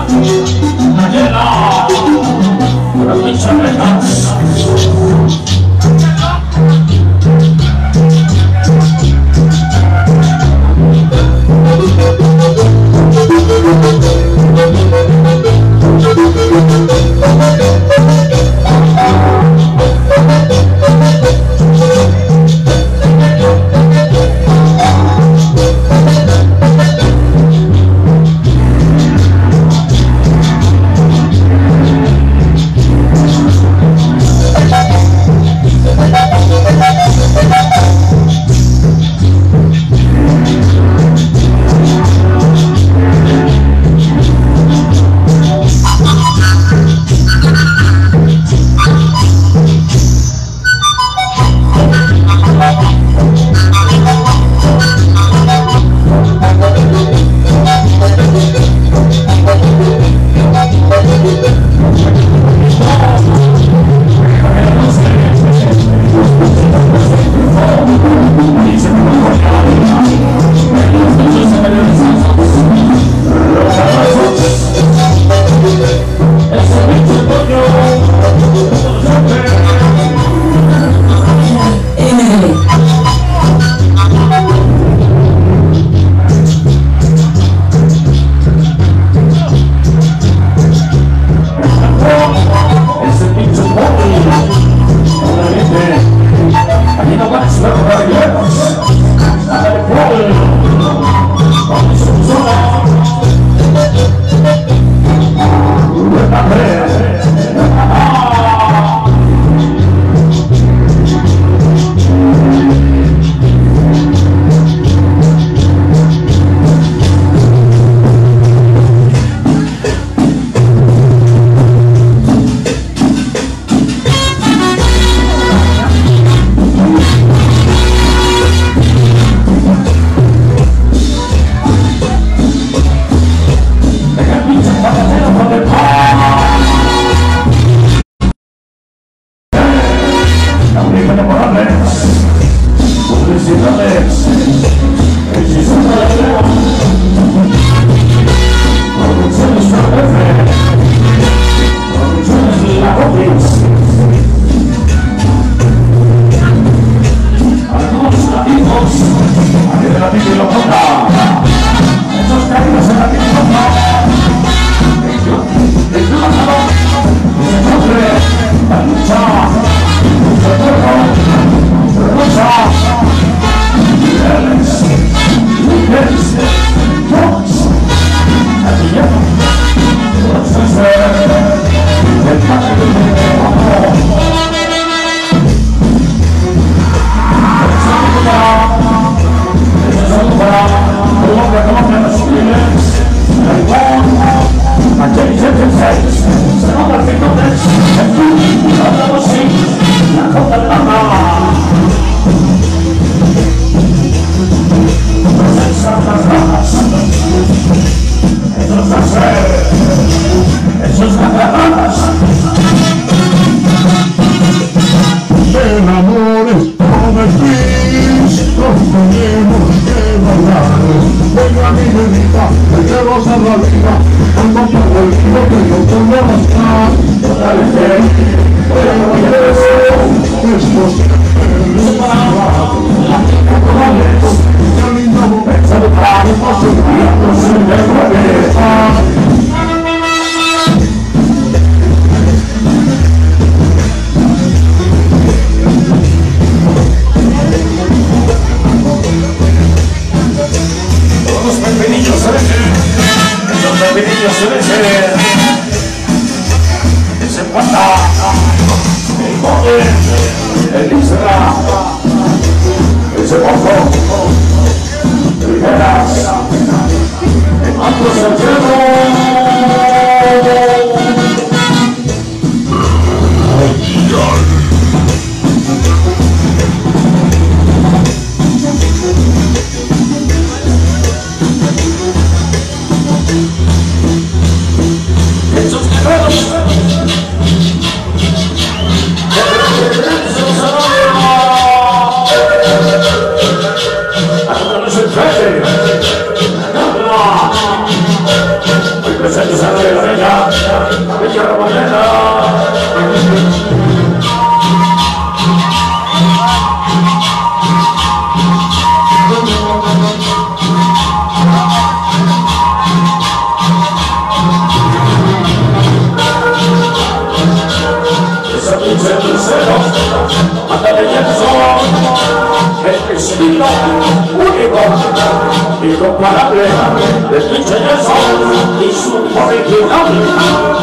Watch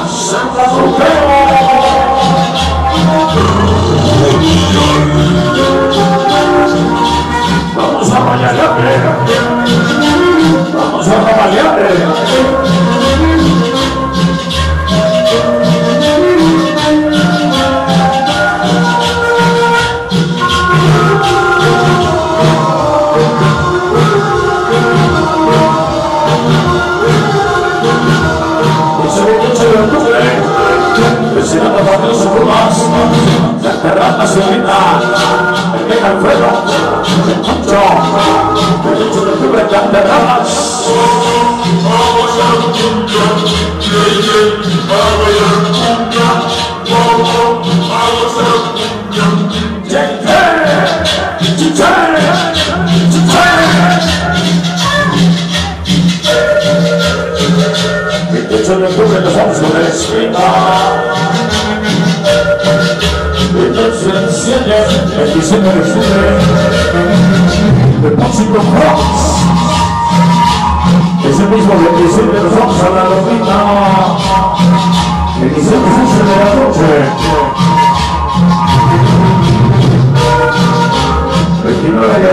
Santa Vamos el Alfredo, el Poncho, el hecho de octubre, 28 de octubre nos vamos con el el de octubre el próximo Fox ese mismo 27 nos vamos a la el 16 de la noche 29 de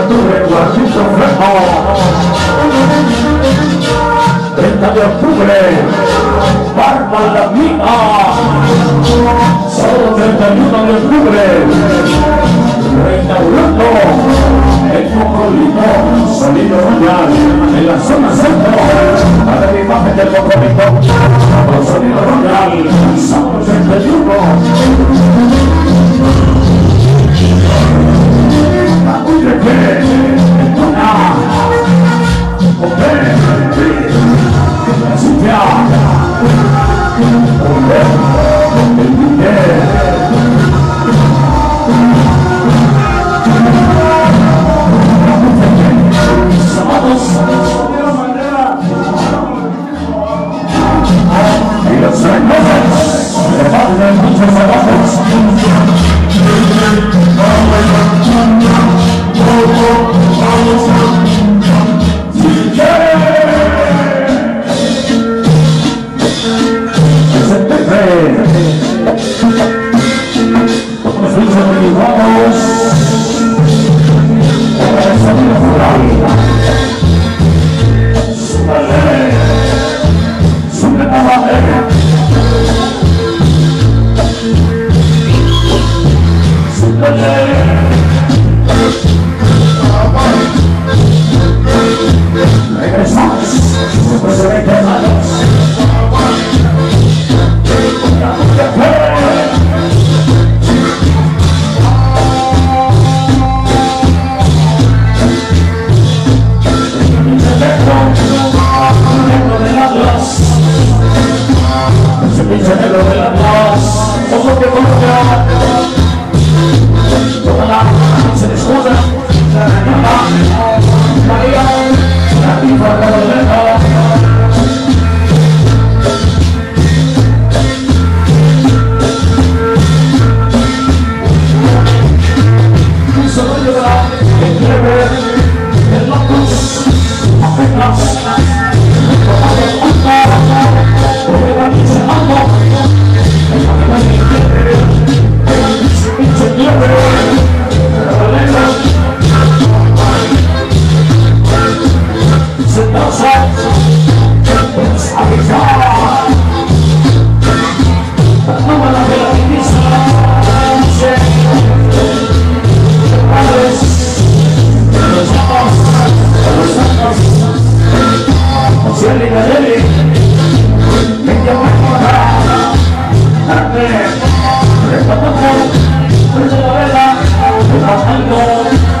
30 de octubre. Barba la Mina sábado 31 de octubre, restaurando el Cocolito Sonido Royal en la zona centro, para la imagen del Cocolito, con Sonido Royal, sábado 31. Uy, Some others y yo me lo que 我成功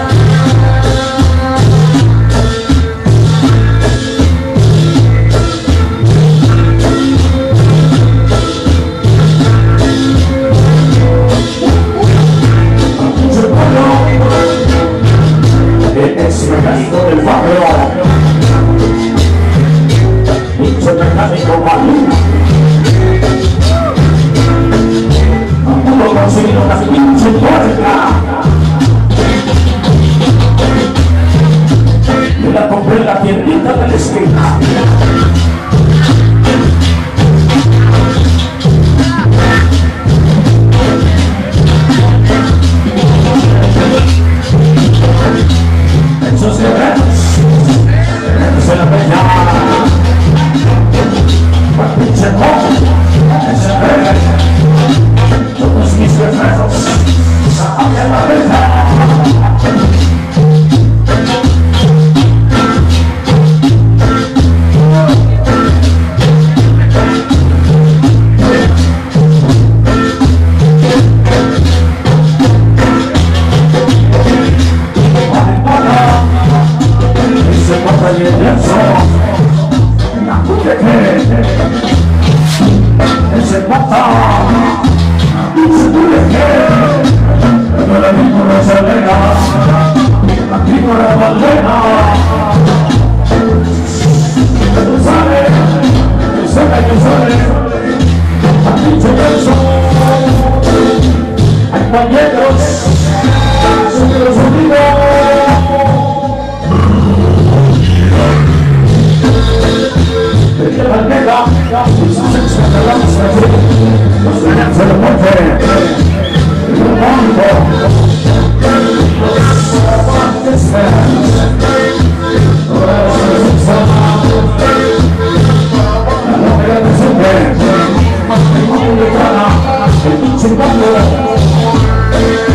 Zimbabwe.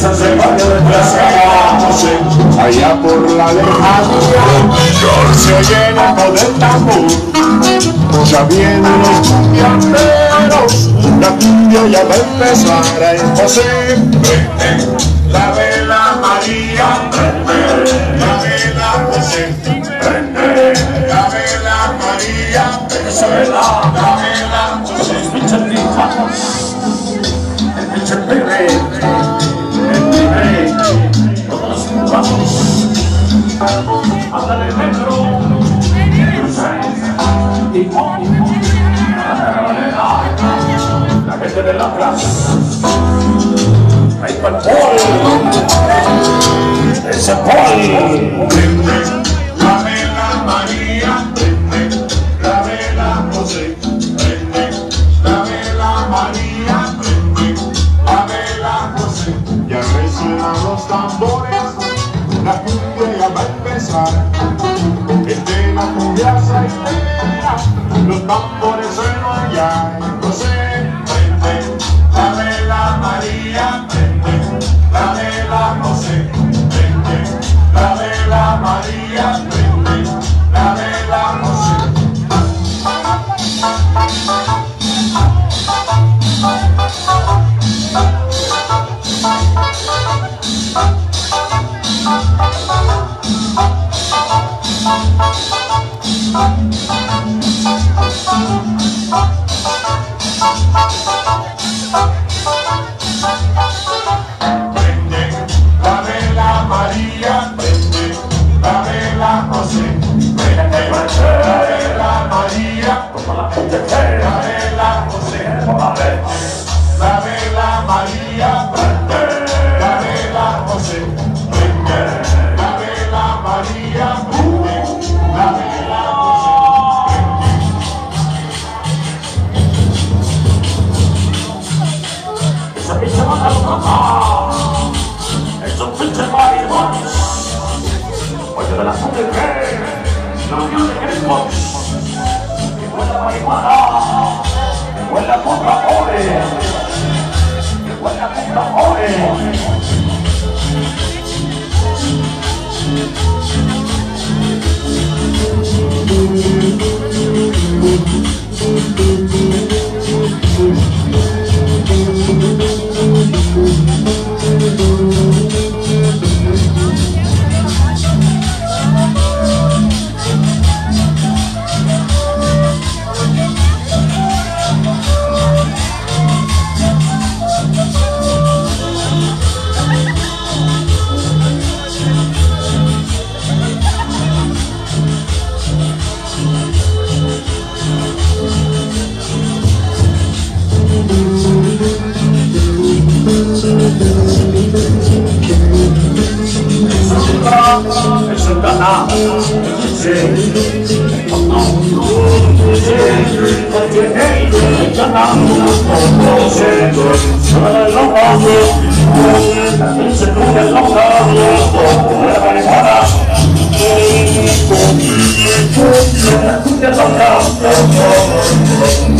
sonrisas se van mientras cantamos allá por la lejanía se oye el eco del tambor. Ya vienen los cumbiamberos la cumbia ya va a empezar a imposible. La vela María la vela José la vela María Venezuela la vela José el pinche el pinche hasta el metro la gente de la plaza ahí para Paul ese Paul la vela María la vela José la vela María la vela José ya resuenan los tambores la cumbia va a empezar. Estela con grasa y los tambores se vayan. What happened in morning? é Santana, DJ. é you.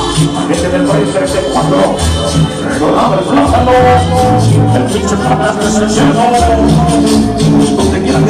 Este del país es el cuando Rodaba el plátano El pinche es el cielo Donde quiera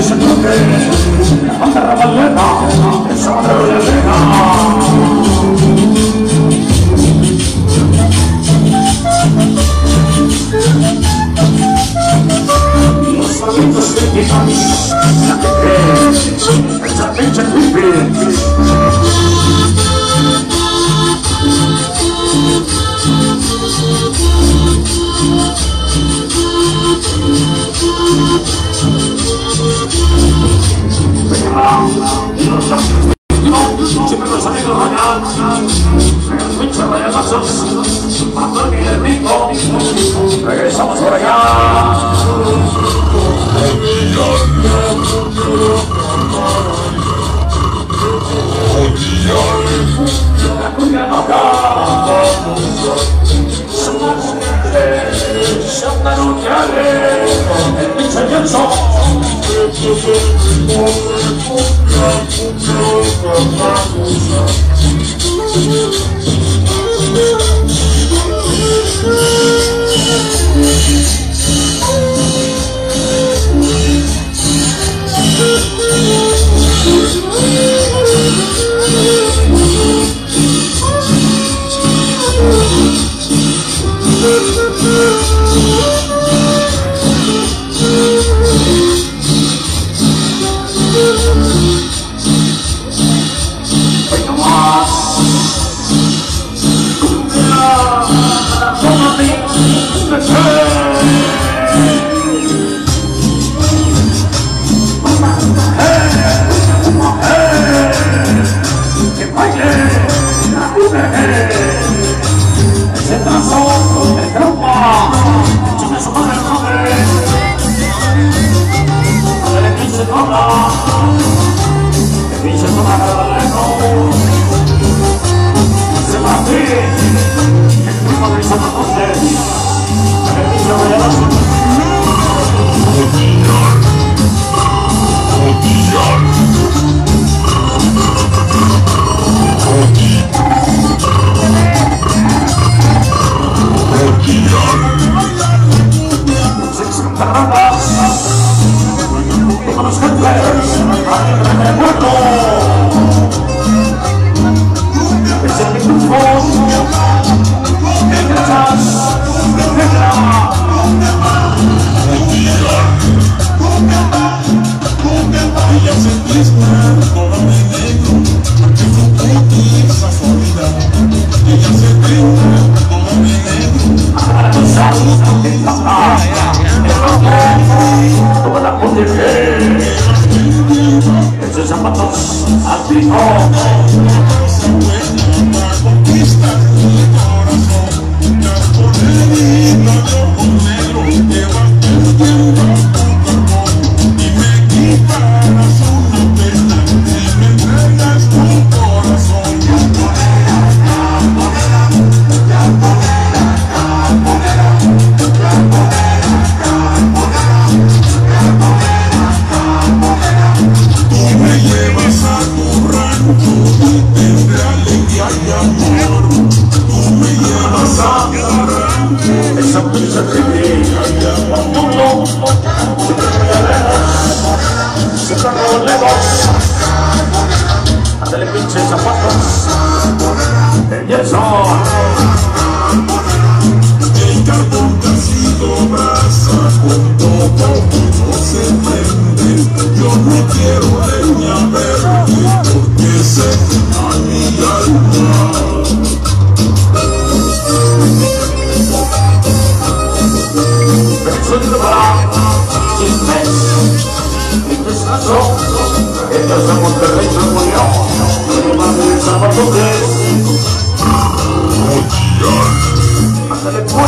the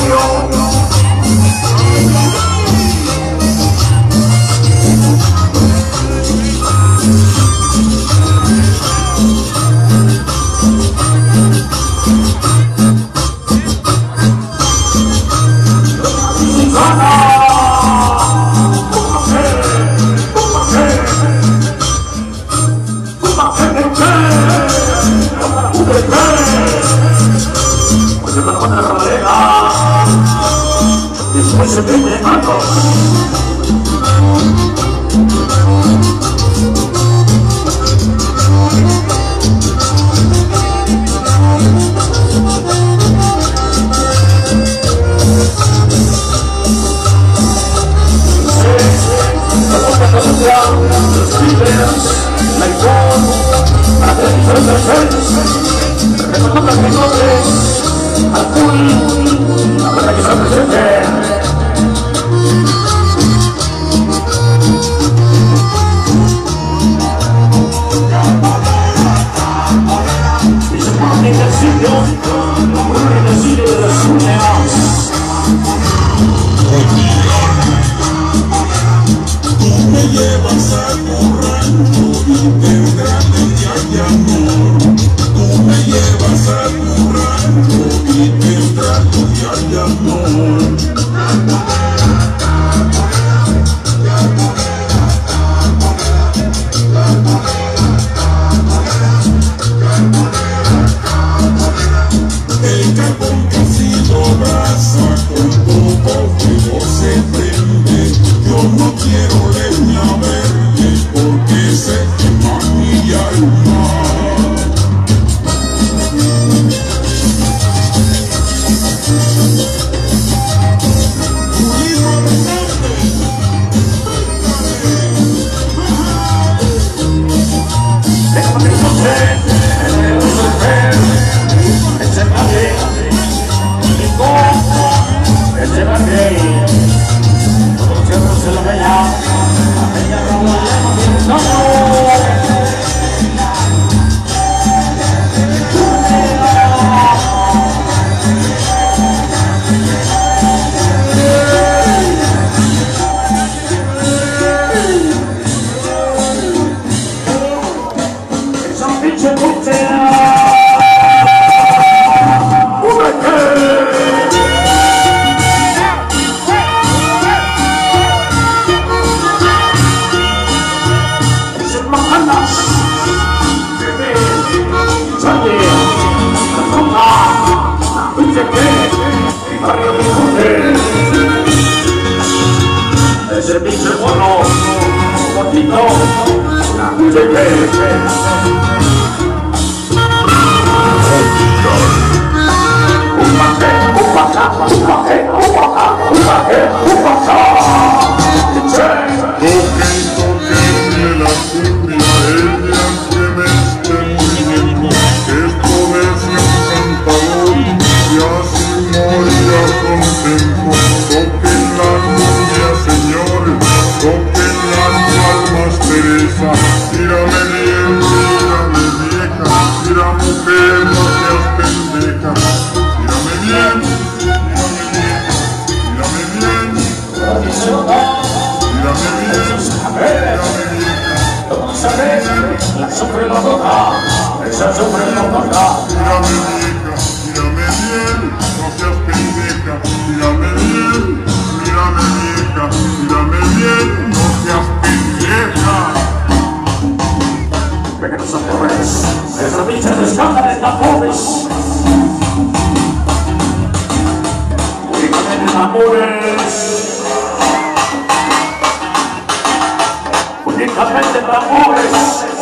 Oh,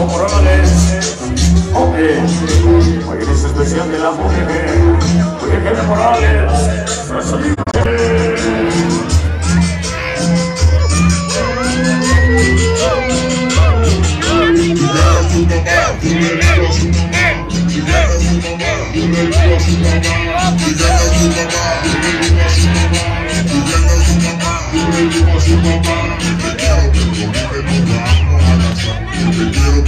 Hijo Morales. Hombre, hoy es especial de la mujer. Hoy el de Morales. quiero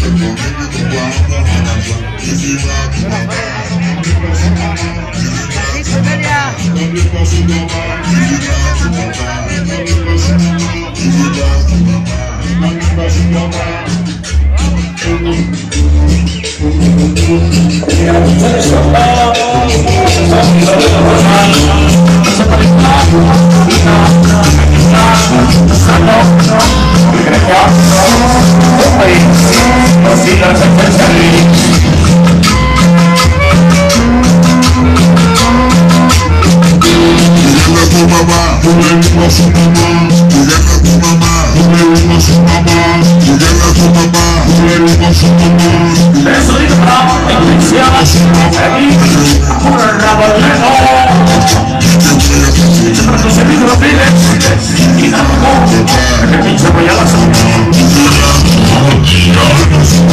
así la respuesta Cuidando a tu mamá, cuidando a su mamá, cuidando a tu mamá, cuidando a su mamá, cuidando a tu mamá, cuidando a su mamá. Eso es bravo, enjuiciadas, aquí, por el rabalero. Nuestros amigos lo piden, y tampoco, Yes.